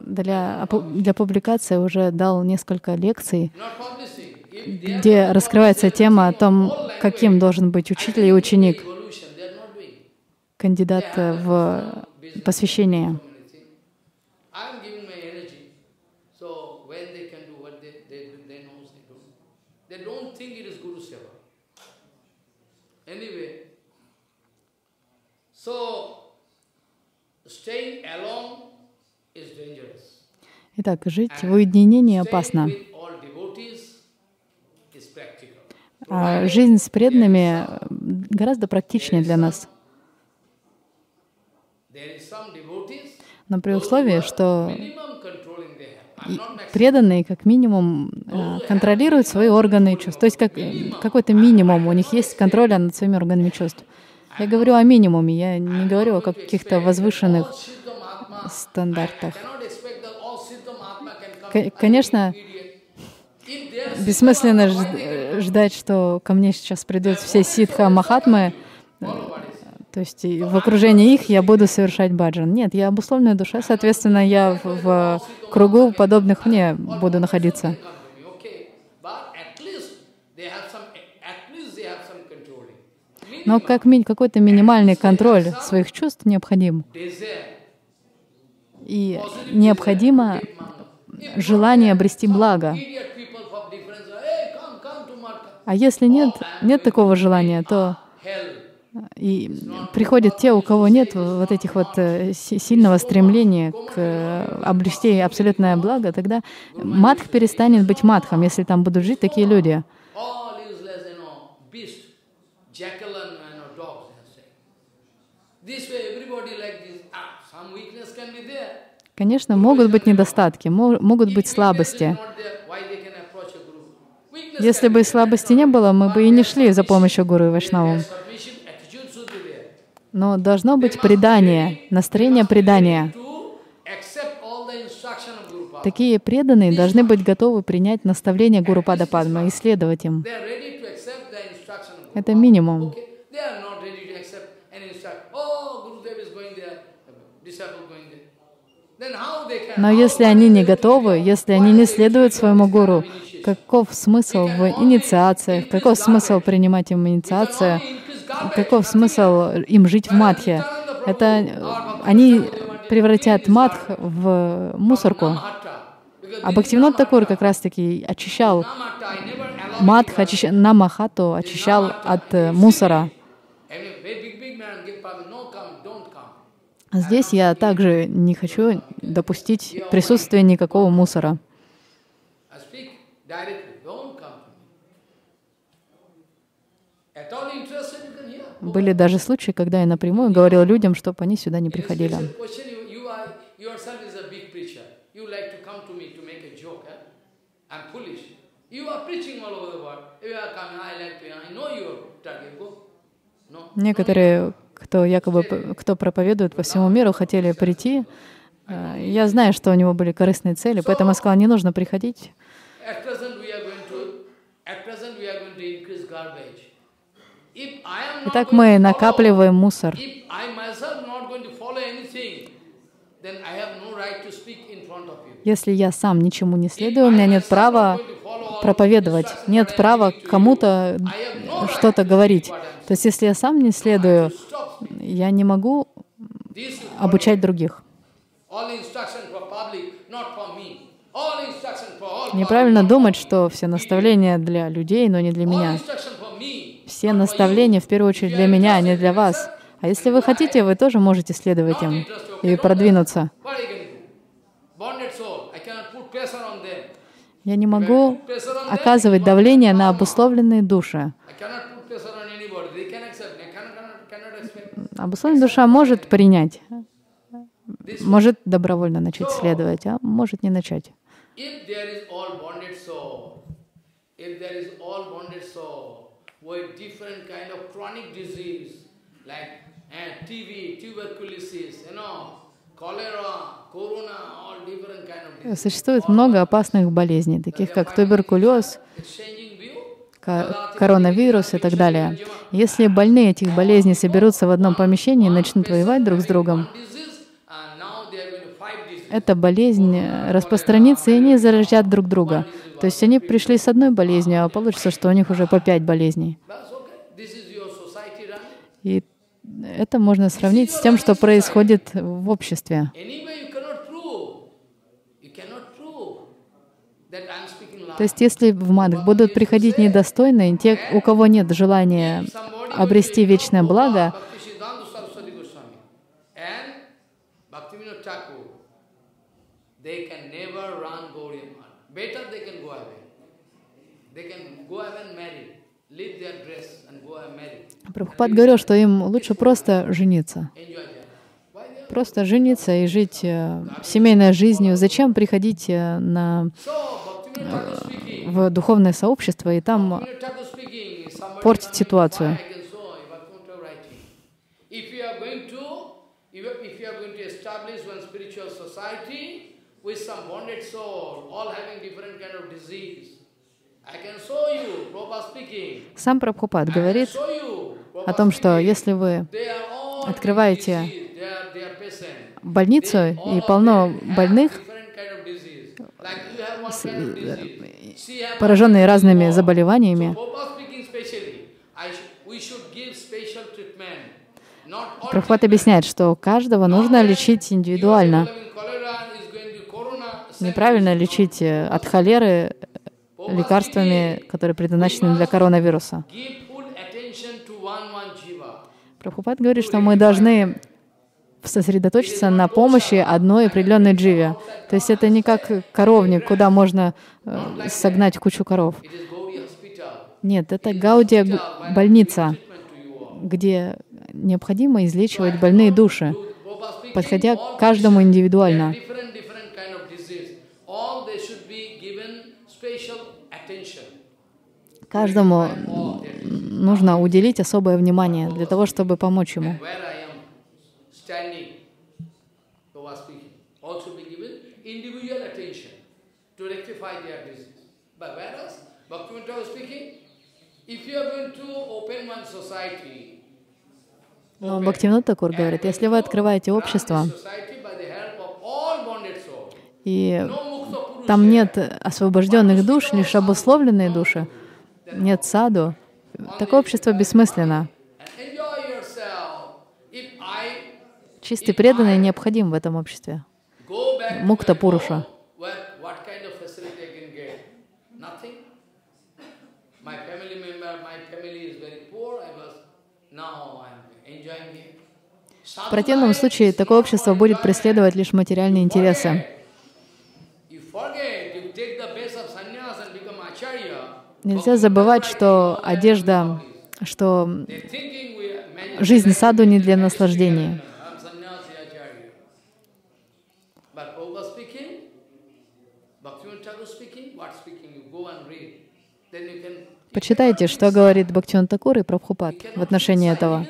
для, для публикации уже дал несколько лекций, где раскрывается тема о том, каким должен быть учитель и ученик, кандидат в посвящение. Итак, жить в уединении опасно. А жизнь с преданными гораздо практичнее для нас. Но при условии, что преданные как минимум э, контролируют свои органы чувств. То есть как, какой-то минимум, у них есть контроль над своими органами чувств. Я говорю о минимуме, я не говорю о каких-то возвышенных стандартах. Конечно, бессмысленно ждать, что ко мне сейчас придут все ситха махатмы, то есть в окружении их я буду совершать баджан. Нет, я обусловленная душа, соответственно, я в, в кругу подобных мне буду находиться. Но как ми какой-то минимальный контроль своих чувств необходим. И необходимо желание обрести благо. А если нет, нет такого желания, то и приходят те, у кого нет вот этих вот э, сильного стремления к э, обрести абсолютное благо, тогда матх перестанет быть матхом, если там будут жить такие люди. Конечно, могут быть недостатки, могут быть слабости. Если бы слабости не было, мы бы и не шли за помощью Гуру и Вайшнавам. Но должно быть предание, настроение предания. Такие преданные должны быть готовы принять наставление Гуру Пада Падма и следовать им. Это минимум. Но если они не готовы, если они не следуют своему гуру, каков смысл в инициациях, каков смысл принимать им инициацию, каков смысл им жить в матхе? Это они превратят матх в мусорку. А Бхактивинод Такур как раз-таки очищал матх, очищал, намахату очищал от мусора. Здесь я также не хочу допустить присутствия никакого мусора. Были даже случаи, когда я напрямую говорил людям, чтобы они сюда не приходили. Некоторые кто якобы кто проповедует по всему миру, хотели прийти, Э, я знаю, что у него были корыстные цели, поэтому я сказала, не нужно приходить. Итак, мы накапливаем мусор. Если я сам ничему не следую, у меня нет права проповедовать, нет права кому-то что-то говорить. То есть если я сам не следую, я не могу обучать других. Неправильно думать, что все наставления для людей, но не для меня. Все наставления в первую очередь для меня, а не для вас. А если вы хотите, вы тоже можете следовать им и продвинуться. Я не могу оказывать давление на обусловленные души. Обусловленная душа может принять, может добровольно начать следовать, а может не начать. TB, tuberculosis, you know, Существует много опасных болезней, таких как туберкулез, коронавирус и так далее. Если больные этих болезней соберутся в одном помещении и начнут воевать друг с другом, эта болезнь распространится, и они заражат друг друга. То есть они пришли с одной болезнью, а получится, что у них уже по пять болезней. И это можно сравнить с тем, что происходит в обществе. То есть если в мадх будут приходить недостойные, те, у кого нет желания обрести вечное благо, They can go away and marry, leave their dress and go and marry. Прабхупад говорил, что им лучше просто жениться. Просто жениться и жить э, семейной жизнью. Зачем приходить э, на, э, в духовное сообщество и там портить ситуацию? Сам Прабхупад говорит, о том, что если вы открываете больницу и полно больных, пораженные разными заболеваниями, Прабхупад объясняет, что каждого нужно лечить индивидуально. Неправильно лечить от холеры лекарствами, которые предназначены для коронавируса. Прабхупад говорит, что мы должны сосредоточиться на помощи одной определенной дживе. То есть это не как коровник, куда можно э, согнать кучу коров. Нет, это Гаудия больница, где необходимо излечивать больные души, подходя к каждому индивидуально. Каждому нужно уделить особое внимание для того, чтобы помочь ему. Но Бхактивинод Такур говорит, если вы открываете общество, и там нет освобожденных душ, лишь обусловленные души, нет саду, такое общество бессмысленно. Чистый преданный необходим в этом обществе. Мукта Пуруша. В противном случае такое общество будет преследовать лишь материальные интересы. Нельзя забывать, что одежда, что жизнь саду не для наслаждения. Почитайте, что говорит Бхактиван Такур и Прабхупад в отношении этого.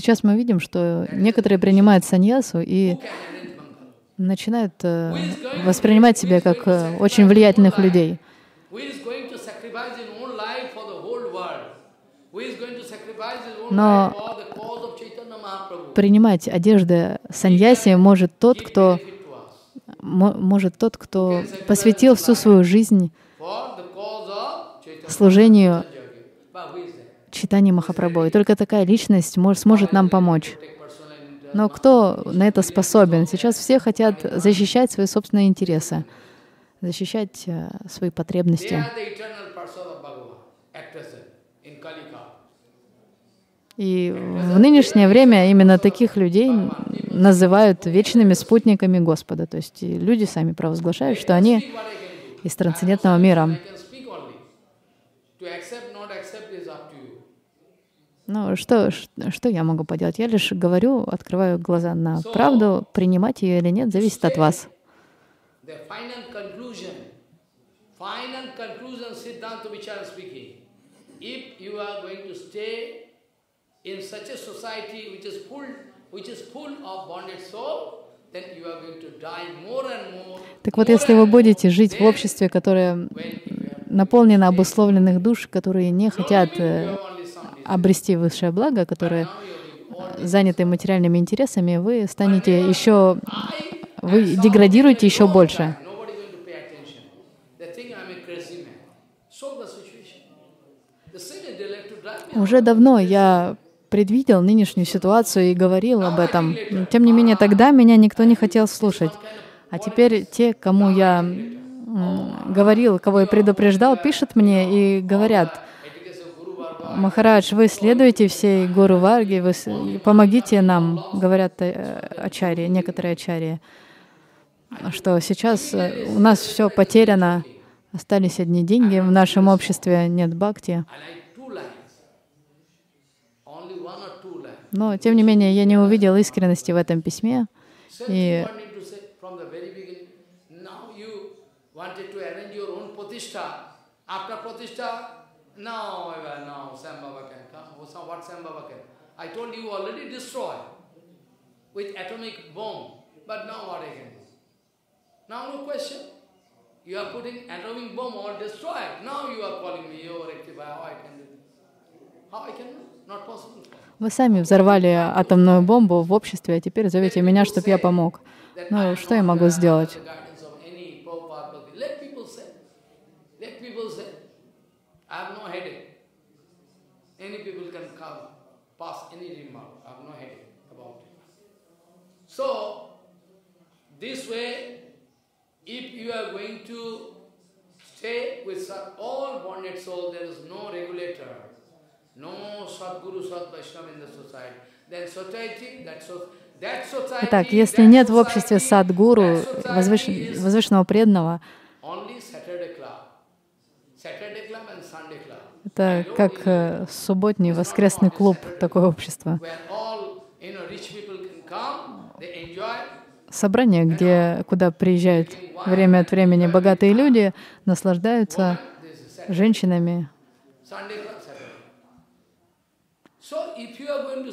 Сейчас мы видим, что некоторые принимают саньясу и начинают э, воспринимать себя как э, очень влиятельных людей. Но принимать одежды саньяси может тот, кто может тот, кто посвятил всю свою жизнь служению читания Махапрабху. И только такая личность может, сможет нам помочь. Но кто на это способен? Сейчас все хотят защищать свои собственные интересы, защищать э, свои потребности. И в нынешнее время именно таких людей называют вечными спутниками Господа. То есть люди сами провозглашают, что они из трансцендентного мира. Ну, что, что я могу поделать? Я лишь говорю, открываю глаза на правду, принимать ее или нет, зависит от вас. Так вот, если вы будете жить в обществе, которое наполнено обусловленных душ, которые не хотят обрести высшее благо, которые заняты материальными интересами, вы станете еще, вы деградируете еще больше. Уже давно я предвидел нынешнюю ситуацию и говорил об этом. Тем не менее, тогда меня никто не хотел слушать. А теперь те, кому я говорил, кого я предупреждал, пишут мне и говорят, Махарадж, вы следуете всей Гуру Варги, вы помогите нам, говорят э, ачари, некоторые ачари, что сейчас э, у нас все потеряно, остались одни деньги, в нашем обществе нет бхакти. Но, тем не менее, я не увидел искренности в этом письме. И now, now Sam Baba can come. What Sam Baba can? I told you already destroy with atomic bomb. But now what I can do? Now no question. You are putting atomic bomb all destroyed. Now you are calling me, you rectify. How I can do? How I can do? Not possible. Вы сами взорвали атомную бомбу в обществе, а теперь зовете меня, чтобы я помог. Ну, что я могу сделать? So, this way, if you are going to stay with all bonded soul, there is no regulator. Итак, если нет в обществе садгуру, возвышенного преданного, это как э, субботний воскресный клуб, такое общество. Собрание, где, куда приезжают время от времени богатые люди, наслаждаются женщинами,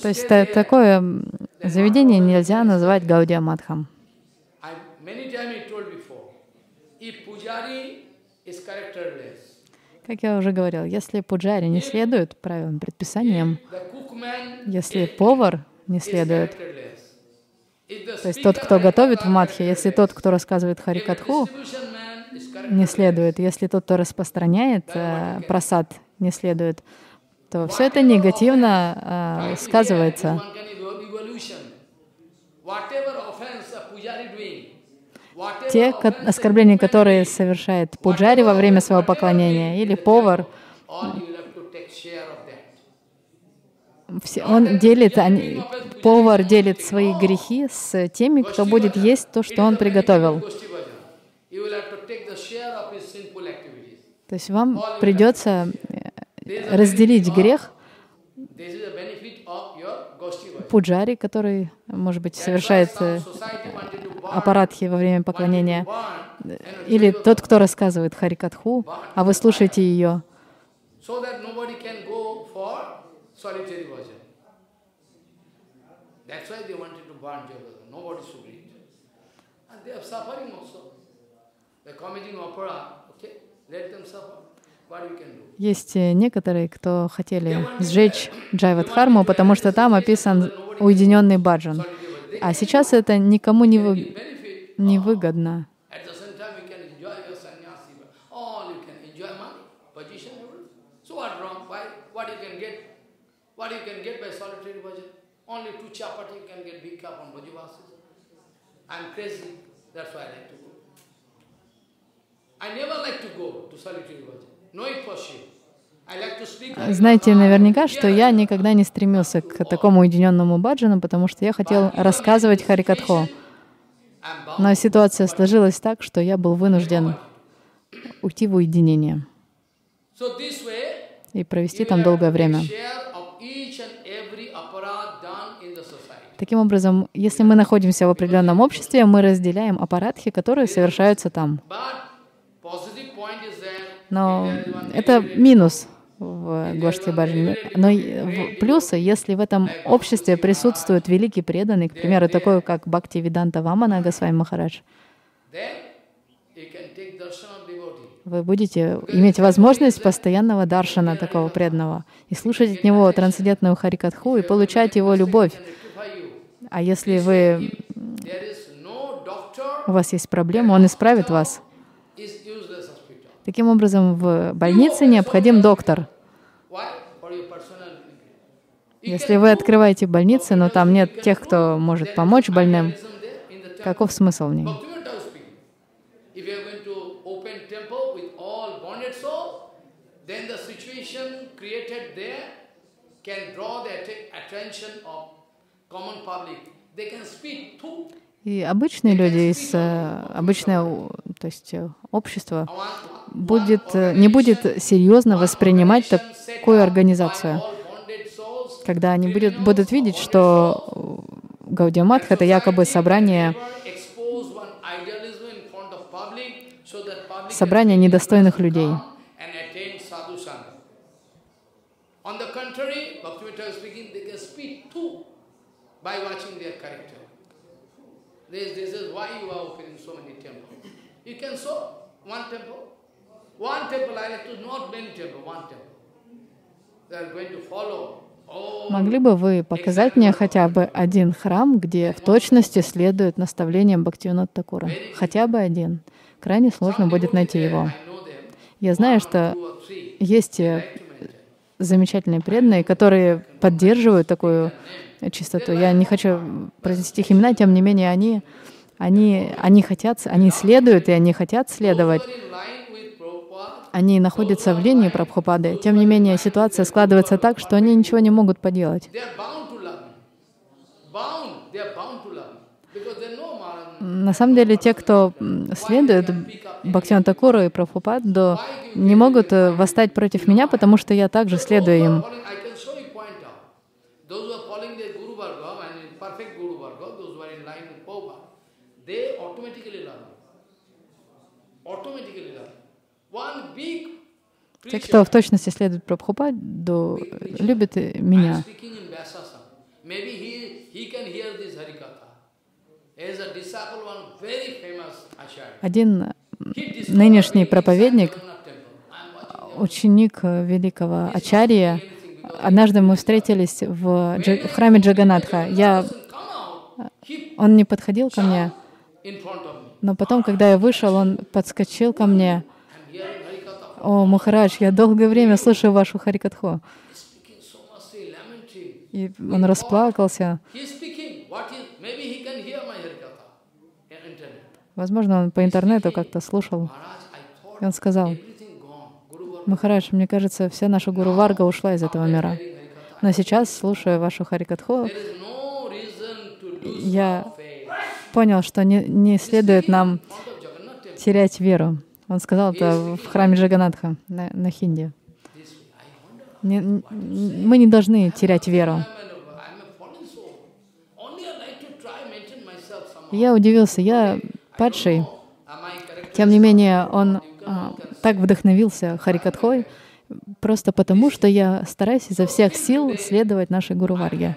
то есть такое заведение нельзя называть Гаудия Мадхам. Как я уже говорил, если пуджари не следует правилам, предписаниям, если повар не следует, то есть тот, кто готовит в Мадхе, если тот, кто рассказывает Харикатху, не следует, если тот, кто распространяет э, просад, не следует, то все это негативно э, сказывается. Те оскорбления, которые совершает пуджари во время своего поклонения или повар, он делит, они, повар делит свои грехи с теми, кто будет есть то, что он приготовил. То есть вам придется разделить грех пуджари, который, может быть, совершает э, аппаратхи во время поклонения, или тот, кто рассказывает Харикатху, а вы слушаете ее. Есть некоторые, кто хотели сжечь Джайвадхарму, потому что там описан уединенный баджан. А сейчас это никому не, вы... не выгодно. Only two chapati can get big cup on Bhajivasis. I'm crazy, that's why I like to go. I never like to go to solitary Bhajan. Know it for sure. Знаете наверняка, что я никогда не стремился к такому уединенному баджану, потому что я хотел рассказывать Харикатхо. Но ситуация сложилась так, что я был вынужден уйти в уединение и провести там долгое время. Таким образом, если мы находимся в определенном обществе, мы разделяем аппаратхи, которые совершаются там. Но это минус в Гоште Баджане. Но плюсы, если в этом обществе присутствует великий преданный, к примеру, такой, как Бхакти Виданта Вамана Госвами Махарадж, вы будете иметь возможность постоянного даршана такого преданного и слушать от него трансцендентную харикатху и получать его любовь. А если вы у вас есть проблема, он исправит вас. Таким образом, в больнице необходим доктор. Если вы открываете больницы, но там нет тех, кто может помочь больным, каков смысл в ней? И обычные люди из э, обычного, то есть э, общества будет, э, не будет серьезно воспринимать такую организацию, когда они будет, будут видеть, что Гаудиаматх — это якобы собрание, собрание недостойных людей. This, this is why you are opening so many temples. You can show one temple. One temple, I like to not many temple, one temple. They are going to follow Могли бы вы показать мне хотя бы один храм, где в точности следует наставлениям Бхактивинода Такура? Хотя бы один. Крайне сложно будет найти его. Я знаю, что есть э, замечательные преданные, которые поддерживают такую чистоту. Я не хочу произнести их имена, тем не менее они, они, они хотят, они следуют, и они хотят следовать. Они находятся в линии Прабхупады. Тем не менее, ситуация складывается так, что они ничего не могут поделать. На самом деле, те, кто следует Бхактиван Такуру и Прабхупаду, не могут э, восстать против меня, потому что я также следую им. Те, кто в точности следует Прабхупаду, любят меня. Один нынешний проповедник, ученик великого Ачарья, однажды мы встретились в, в храме Джаганатха. Я, он не подходил ко мне, но потом, когда я вышел, он подскочил ко мне. О, Махарадж, я долгое время слушаю вашу Харикатху. И он расплакался. Возможно, он по интернету как-то слушал. И он сказал, Махарадж, мне кажется, вся наша Гуру Варга ушла из этого мира. Но сейчас, слушая вашу Харикатху, я понял, что не, не следует нам терять веру. Он сказал это в храме Джаганатха на, на хинди. Не, мы не должны терять веру. Я удивился, я падший. Тем не менее, он а, так вдохновился Харикатхой, просто потому, что я стараюсь изо всех сил следовать нашей Гуру Варге.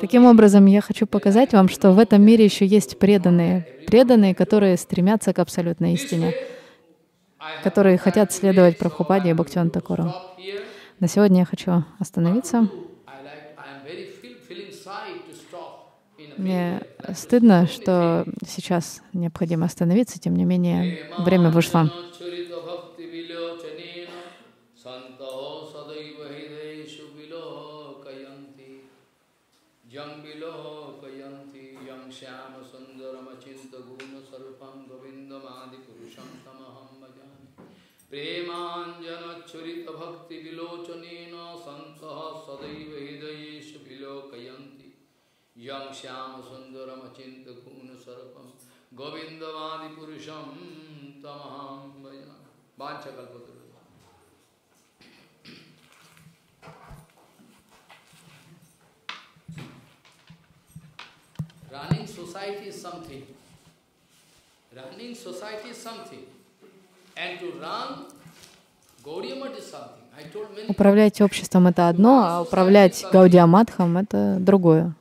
Таким образом, я хочу показать вам, что в этом мире еще есть преданные, преданные, которые стремятся к абсолютной истине, которые хотят следовать Прабхупаде и Бхактиван Такуру. На сегодня я хочу остановиться. Мне стыдно, что сейчас необходимо остановиться, тем не менее, время вышло. प्रेमाञ्जनच्छुरितभक्तिविलोचनेन सन्तः सदैव हृदयेषु विलोकयन्ति यं श्यामसुन्दरमचिन्तगुणसर्पं गोविन्दवादिपुरुषं तमहं भजामि वाञ्छकल्पतरु Running society is something. Running society is something. Управлять обществом — это одно, а управлять Гаудиаматхом — это другое.